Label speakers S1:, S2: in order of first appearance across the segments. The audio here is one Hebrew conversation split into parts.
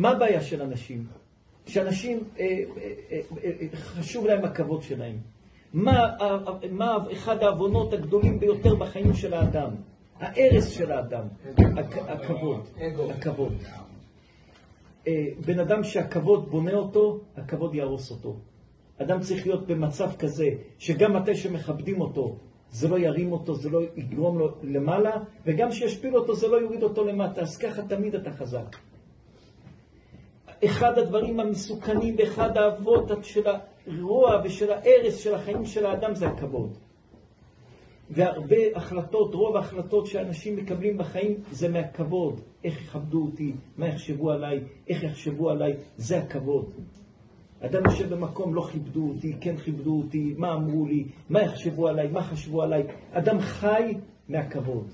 S1: מה הבעיה של אנשים? שאנשים, אה, אה, אה, חשוב להם הכבוד שלהם. מה, מה אחד העוונות הגדולים ביותר בחיים של האדם? ההרס של האדם, הכבוד, הכבוד. בן אדם שהכבוד בונה אותו, הכבוד יהרוס אותו. אדם צריך להיות במצב כזה, שגם מתי שמכבדים אותו, זה לא ירים אותו, זה לא יגרום לו למעלה, וגם שישפיל אותו, זה לא יוריד אותו למטה. אז ככה תמיד אתה חזק. אחד הדברים המסוכנים ואחד האבות של הרוע ושל ההרס של החיים של האדם זה הכבוד. והרבה החלטות, רוב ההחלטות שאנשים מקבלים בחיים זה מהכבוד. איך יכבדו אותי, מה יחשבו עליי, איך יחשבו עליי, זה הכבוד. אדם יושב במקום, לא כיבדו אותי, כן כיבדו אותי, מה אמרו לי, מה יחשבו עליי, מה חשבו עליי. אדם חי מהכבוד.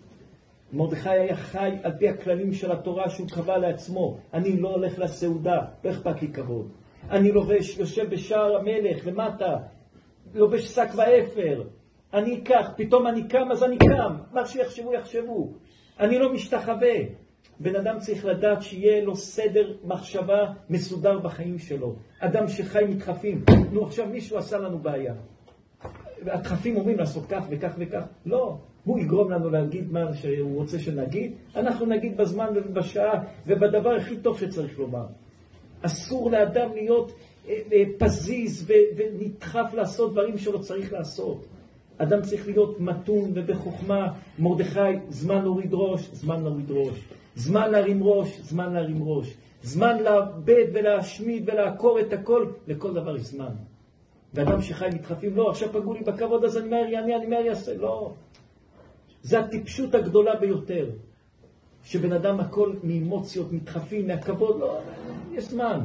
S1: מרדכי היה חי על פי הכללים של התורה שהוא קבע לעצמו. אני לא הולך לסעודה, לא אכפת לי כבוד. אני לובש, יושב בשער המלך למטה, לובש שק ואפר. אני אקח, פתאום אני קם, אז אני קם. מה שיחשבו, יחשבו. אני לא משתחווה. בן אדם צריך לדעת שיהיה לו סדר מחשבה מסודר בחיים שלו. אדם שחי מדחפים. נו, עכשיו מישהו עשה לנו בעיה. הדחפים אומרים לעשות כך וכך וכך. לא. הוא יגרום לנו להגיד מה שהוא רוצה שנגיד, אנחנו נגיד בזמן ובשעה ובדבר הכי טוב שצריך לומר. אסור לאדם להיות אה, אה, פזיז ונדחף לעשות דברים שלא צריך לעשות. אדם צריך להיות מתון ובחוכמה. מרדכי, זמן להוריד ראש, זמן להוריד ראש. זמן להרים ראש, זמן להרים ראש. זמן לאבד ולהשמיד ולעקור את הכל, לכל דבר יש זמן. ואדם שחי מתחפים, לא, עכשיו פגעו לי בכבוד, אז אני מהר יענה, אני מהר יעשה, לא. זה הטיפשות הגדולה ביותר. שבן אדם הכל מאמוציות, מתחפים, מהכבוד, לא, יש זמן.